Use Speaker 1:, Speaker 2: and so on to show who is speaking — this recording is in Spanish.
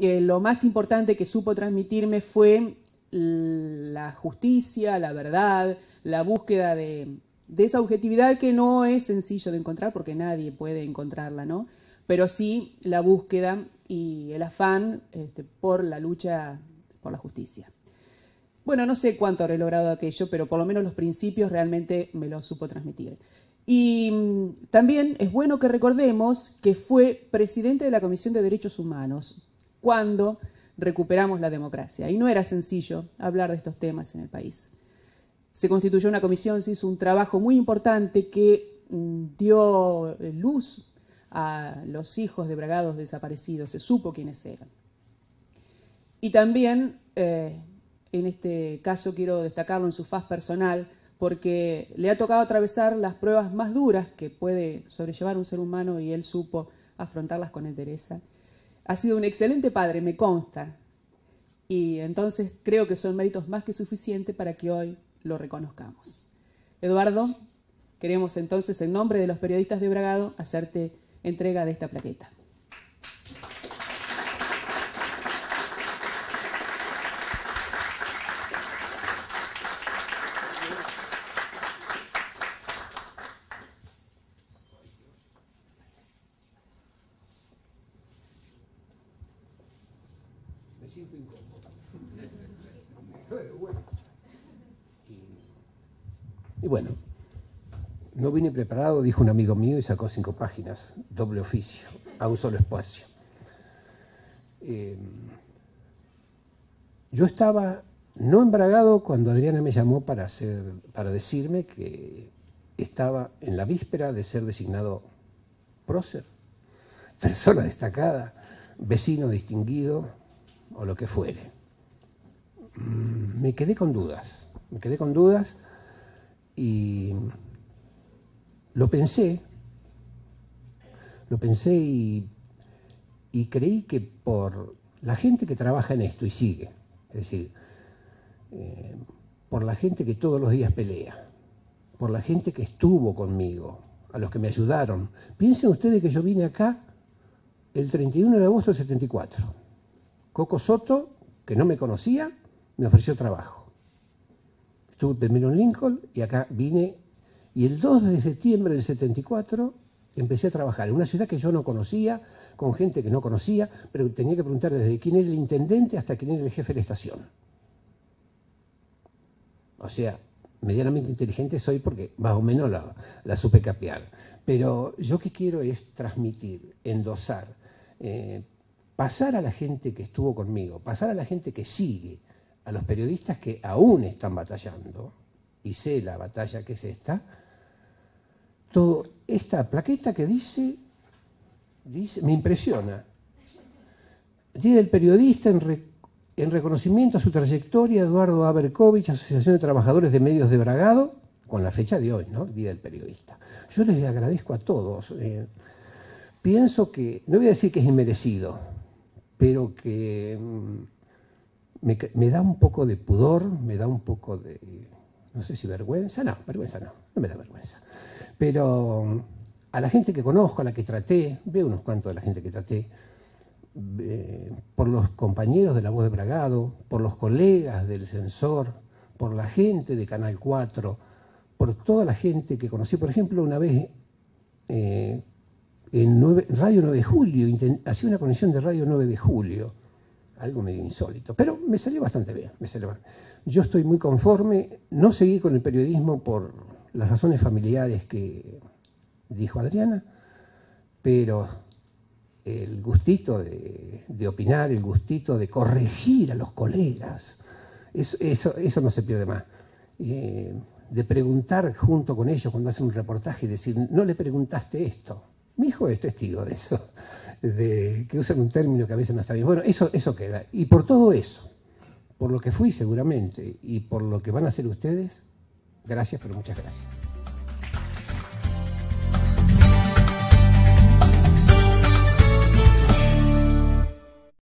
Speaker 1: eh, lo más importante que supo transmitirme fue la justicia, la verdad, la búsqueda de, esa objetividad que no es sencillo de encontrar porque nadie puede encontrarla, ¿no? Pero sí la búsqueda y el afán este, por la lucha por la justicia. Bueno, no sé cuánto habré logrado aquello, pero por lo menos los principios realmente me lo supo transmitir. Y mm, también es bueno que recordemos que fue presidente de la Comisión de Derechos Humanos cuando recuperamos la democracia. Y no era sencillo hablar de estos temas en el país. Se constituyó una comisión, se hizo un trabajo muy importante que mm, dio luz a los hijos de bragados desaparecidos, se supo quiénes eran. Y también eh, en este caso quiero destacarlo en su faz personal, porque le ha tocado atravesar las pruebas más duras que puede sobrellevar un ser humano y él supo afrontarlas con entereza. Ha sido un excelente padre, me consta, y entonces creo que son méritos más que suficientes para que hoy lo reconozcamos. Eduardo, queremos entonces en nombre de los periodistas de Bragado hacerte entrega de esta plaqueta.
Speaker 2: Y bueno, no vine preparado, dijo un amigo mío y sacó cinco páginas, doble oficio, a un solo espacio. Eh, yo estaba no embragado cuando Adriana me llamó para, hacer, para decirme que estaba en la víspera de ser designado prócer, persona destacada, vecino distinguido o lo que fuere. Me quedé con dudas, me quedé con dudas y lo pensé, lo pensé y, creí que por la gente que trabaja en esto y sigue, es decir, eh, por la gente que todos los días pelea, por la gente que estuvo conmigo, a los que me ayudaron. Piensen ustedes que yo vine acá el 31 de agosto del 74. Coco Soto, que no me conocía, me ofreció trabajo. Estuve primero en Lincoln y acá vine y el 2 de septiembre del 74 empecé a trabajar en una ciudad que yo no conocía, con gente que no conocía, pero tenía que preguntar desde quién era el intendente hasta quién era el jefe de la estación. O sea, medianamente inteligente soy porque más o menos la, supe capear. Pero yo que quiero es transmitir, endosar, eh, pasar a la gente que estuvo conmigo, pasar a la gente que sigue, a los periodistas que aún están batallando, y sé la batalla que es esta, todo, esta plaqueta que dice, dice me impresiona. Día del periodista en, reconocimiento a su trayectoria, Eduardo Aberkovich, Asociación de Trabajadores de Medios de Bragado, con la fecha de hoy, ¿no? Día del periodista. Yo les agradezco a todos. Eh, pienso que, no voy a decir que es inmerecido, pero que mm, me, da un poco de pudor, me da un poco de, no sé si vergüenza, no, vergüenza no, no me da vergüenza. Pero um, a la gente que conozco, a la que traté, veo unos cuantos de la gente que traté, eh, por los compañeros de La Voz de Bragado, por los colegas del Censor, por la gente de Canal 4, por toda la gente que conocí. Por ejemplo, una vez eh, en Radio 9 de Julio, hacía una conexión de Radio 9 de Julio, algo medio insólito, pero me salió bastante bien. Me salió Yo estoy muy conforme, no seguí con el periodismo por las razones familiares que dijo Adriana, pero el gustito de, opinar, el gustito de corregir a los colegas, eso, eso, no se pierde más. Eh, de preguntar junto con ellos cuando hacen un reportaje y decir, no le preguntaste esto. Mi hijo es testigo de eso de, que usan un término que a veces no está bien. Bueno, eso, eso queda. Y por todo eso, por lo que fui seguramente y por lo que van a hacer ustedes, gracias, pero muchas gracias.